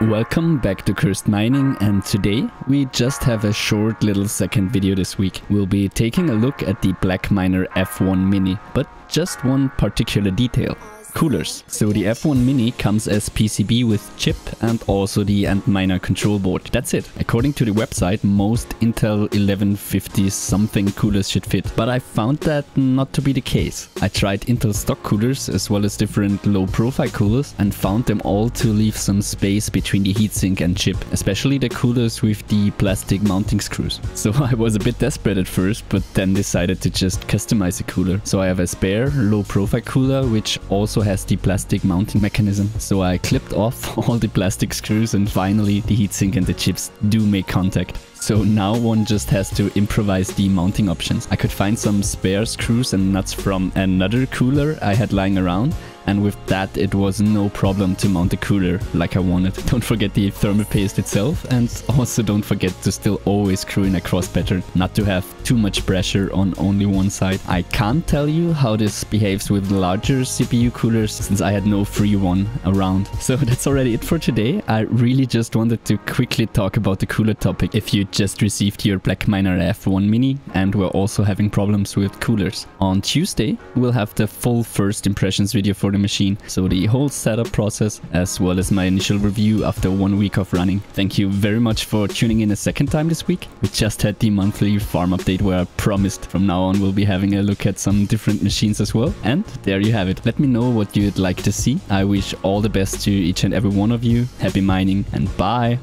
Welcome back to Cursed Mining and today we just have a short little second video this week. We'll be taking a look at the Blackminer F1 Mini, but just one particular detail coolers. So the F1 Mini comes as PCB with chip and also the Antminer control board. That's it. According to the website, most Intel 1150 something coolers should fit, but I found that not to be the case. I tried Intel stock coolers as well as different low profile coolers and found them all to leave some space between the heatsink and chip, especially the coolers with the plastic mounting screws. So I was a bit desperate at first, but then decided to just customize a cooler. So I have a spare low profile cooler which also has the plastic mounting mechanism. So I clipped off all the plastic screws and finally the heatsink and the chips do make contact. So now one just has to improvise the mounting options. I could find some spare screws and nuts from another cooler I had lying around and with that it was no problem to mount the cooler like I wanted. Don't forget the thermal paste itself and also don't forget to still always screw in a cross pattern, not to have too much pressure on only one side. I can't tell you how this behaves with larger CPU coolers since I had no free one around. So that's already it for today. I really just wanted to quickly talk about the cooler topic if you just received your BlackMiner F1 Mini and were also having problems with coolers. On Tuesday we'll have the full first impressions video for the machine. So the whole setup process as well as my initial review after one week of running. Thank you very much for tuning in a second time this week. We just had the monthly farm update where I promised from now on we'll be having a look at some different machines as well. And there you have it. Let me know what you'd like to see. I wish all the best to each and every one of you. Happy mining and bye!